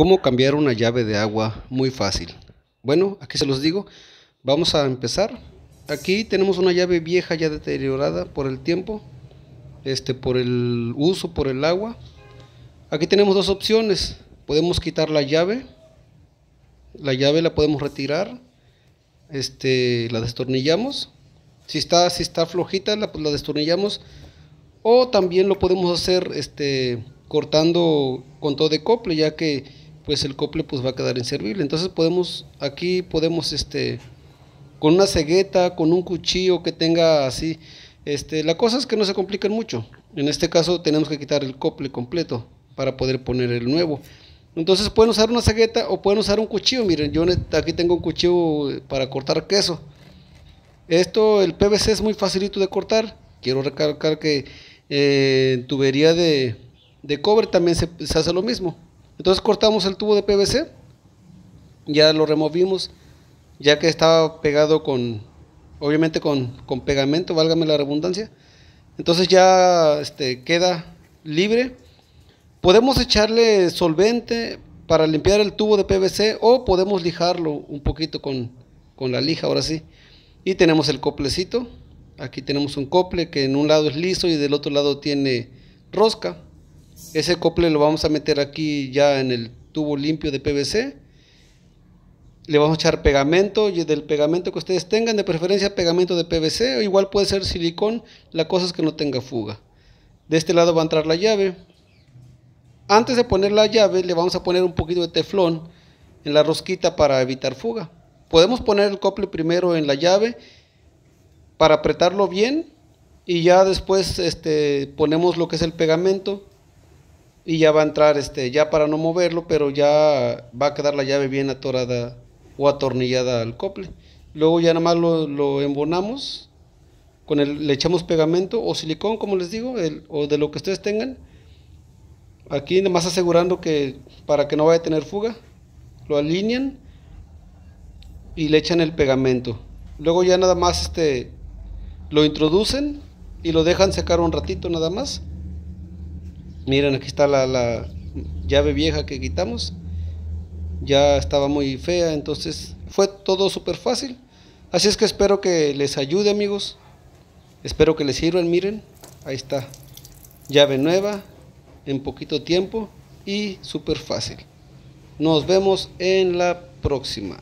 ¿Cómo cambiar una llave de agua? Muy fácil. Bueno, aquí se los digo. Vamos a empezar. Aquí tenemos una llave vieja ya deteriorada por el tiempo, este, por el uso, por el agua. Aquí tenemos dos opciones. Podemos quitar la llave. La llave la podemos retirar. Este, la destornillamos. Si está, si está flojita, la, la destornillamos. O también lo podemos hacer este, cortando con todo de cople, ya que pues el cople pues va a quedar inservible. Entonces podemos, aquí podemos este, con una cegueta, con un cuchillo que tenga así, este, la cosa es que no se compliquen mucho. En este caso tenemos que quitar el cople completo para poder poner el nuevo. Entonces pueden usar una cegueta o pueden usar un cuchillo. Miren, yo aquí tengo un cuchillo para cortar queso. Esto, el PVC es muy facilito de cortar. Quiero recalcar que eh, tubería de cobre también se hace lo mismo. Entonces cortamos el tubo de PVC, ya lo removimos, ya que estaba pegado con, obviamente con, pegamento, válgame la redundancia. Entonces ya este, queda libre. Podemos echarle solvente para limpiar el tubo de PVC o podemos lijarlo un poquito con, con la lija, ahora sí. Y tenemos el coplecito. Aquí tenemos un cople que en un lado es liso y del otro lado tiene rosca. Ese cople lo vamos a meter aquí ya en el tubo limpio de PVC. Le vamos a echar pegamento y del pegamento que ustedes tengan, de preferencia pegamento de PVC o igual puede ser silicón, la cosa es que no tenga fuga. De este lado va a entrar la llave. Antes de poner la llave le vamos a poner un poquito de teflón en la rosquita para evitar fuga. Podemos poner el cople primero en la llave para apretarlo bien y ya después este, ponemos lo que es el pegamento y ya va a entrar este ya para no moverlo pero ya va a quedar la llave bien atorada o atornillada al cople. Luego ya nada más lo, embonamos con el, le echamos pegamento o silicón como les digo o de lo que ustedes tengan. Aquí nada más asegurando que para que no vaya a tener fuga lo alinean y le echan el pegamento. Luego ya nada más este lo introducen y lo dejan secar un ratito nada más Miren, aquí está la, llave vieja que quitamos. Ya estaba muy fea, entonces fue todo súper fácil. Así es que espero que les ayude amigos. Espero que les sirvan, miren. Ahí está. Llave nueva, en poquito tiempo y súper fácil. Nos vemos en la próxima.